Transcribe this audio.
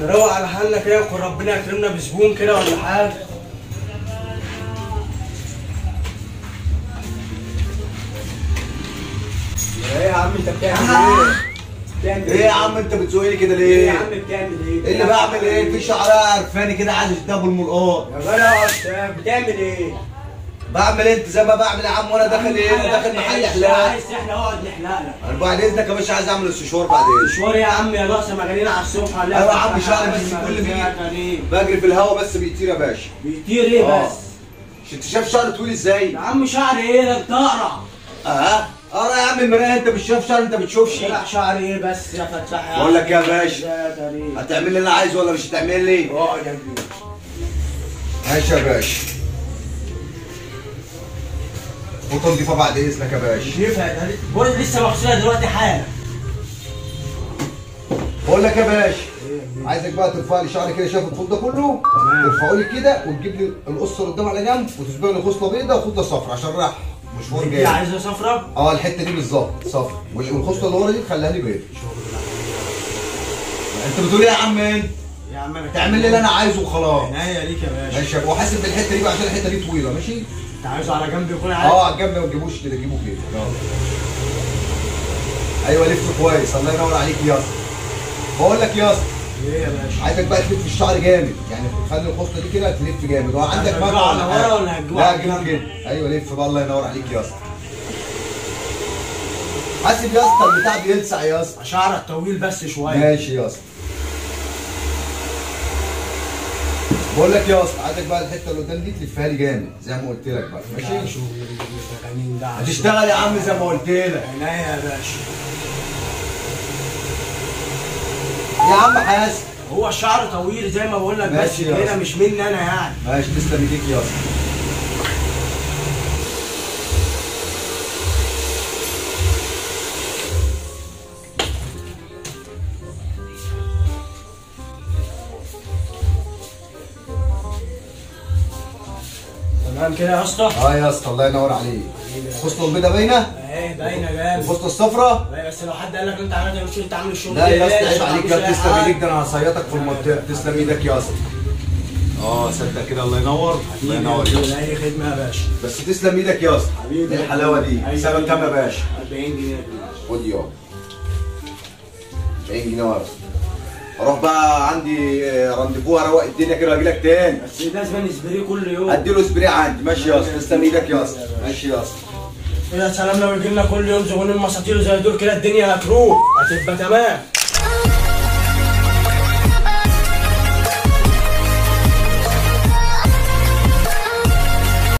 نروق على حالنا كده يكون ربنا يكرمنا بزبون كده ولا حاجة إيه يا عم أنت بتعمل إيه؟ بتعمل إيه يا عم أنت كده إيه ليه؟ يا عم بتعمل إيه؟ إيه اللي بعمل إيه؟ في شعراء عرفاني كده عايز اشتغل بالملقاط يا جدع بتعمل إيه؟ بعمل انت زي ما بعمل يا عم وأنا داخل إيه؟ أنا داخل محل حلاق عايز تحلق اقعد نحلق لك أنا بعد إذنك يا باشا عايز أعمل السشوار بعدين. مشوار يا عم يا ناقصه مجانين على الصبح على أيوه يا عم شعري بس كل بيجي بجري في الهوا بس بيطير يا باشا. بيطير إيه آه. بس؟ مش انت شايف شعري طويل إزاي؟ يا عم شعر إيه؟ ده بتقرع آه. آه يا عم المرايه أنت مش شايف شعري أنت بتشوفش. طلع شعر إيه بس؟ يا فتاح. بقول لك يا باشا. هتعمل اللي أنا عايزه ولا مش هتعمل لي؟ اقعد يا كبير ماشي يا باشا. فوطه نضيفه بعد إذنك يا باشا. بقول لسه مغسوله دلوقتي حالا. بقول لك يا باشا عايزك بقى ترفع لي شعري كده شايف الفوط ده كله؟ تمام. ترفعه لي كده وتجيب لي القصة اللي قدام على جنب وتسبق لي خصلة بيضاء وخصله صفرا عشان راح مشوار جاي عايزة صفرة؟ آه الحتة دي بالظبط صفرا والخصلة اللي ورا دي تخليها لي بيض انت بتقول إيه يا عم؟ انت يا عم أنا تعمل لي اللي أنا عايزه وخلاص. عناية ليك يا باشا. ماشي يا ابو حاسب بالحتة دي بقى عشان الحتة دي طويلة ماشي؟ انت عايزه على جنب يكون عادي آه على الجنب ما تجيبوش كده جيبه كده. أيوه لف كويس. الله ينور عليك يا أسطى. بقول لك يا أسطى إيه يا باشا؟ عايزك بقى تلف الشعر جامد. يعني تخلي الخصله دي كده تلف جامد. هو عندك على ولا ورا ولا هتجيبه لا الجنب؟ كده. أيوه لف بقى. الله ينور عليك يا أسطى. حاسب يا أسطى البتاع بيلسع يا أسطى. شعرك طويل بس شوية. ماشي يا أسطى. بقول لك يا اسطى عايزك بقى الحتة اللي قدام دي تلفها لي جامد زي ما قلت لك بقى. ماشي. هتشتغل يا عم زي ما قلت لك. عناية يا باشا. يا عم حاسب هو الشعر طويل زي ما بقول لك بس كده اسطى. مش مني أنا يعني. ماشي تسلم إيديك يا اسطى تمام كده يا أسطى؟ آه يا أسطى الله ينور عليك. خصله البيضة باينة؟ اهي باينة جامد. الخصله الصفراء لا بس لو حد قال لك أنت عملت مش انت عامل الشغل. لا يا أسطى ليش؟ عيب عليك يا تسلم. إيديك ده أنا هصيطك في المنطقة. تسلم إيدك يا أسطى. آه صدق كده الله ينور. الله ينور. يا اسطى أي خدمة يا باشا؟ بس تسلم إيدك يا أسطى. حبيبي. إيه الحلاوة دي؟ حسابك كام يا. باشا؟ 40 جنيه. خد يا. 40 جنيه ورا أروح بقى عندي آه، rendez-vous اروق الدنيا كده واجي لك تاني. بس لازم نسبريه كل يوم. اديله سبراي عندي ماشي يا اسطى تسلم إيدك يا اسطى ماشي يا اسطى يا سلام لو يجي لنا كل يوم زبون المساطيل زي دول كده الدنيا هتروح. هتبقى تمام.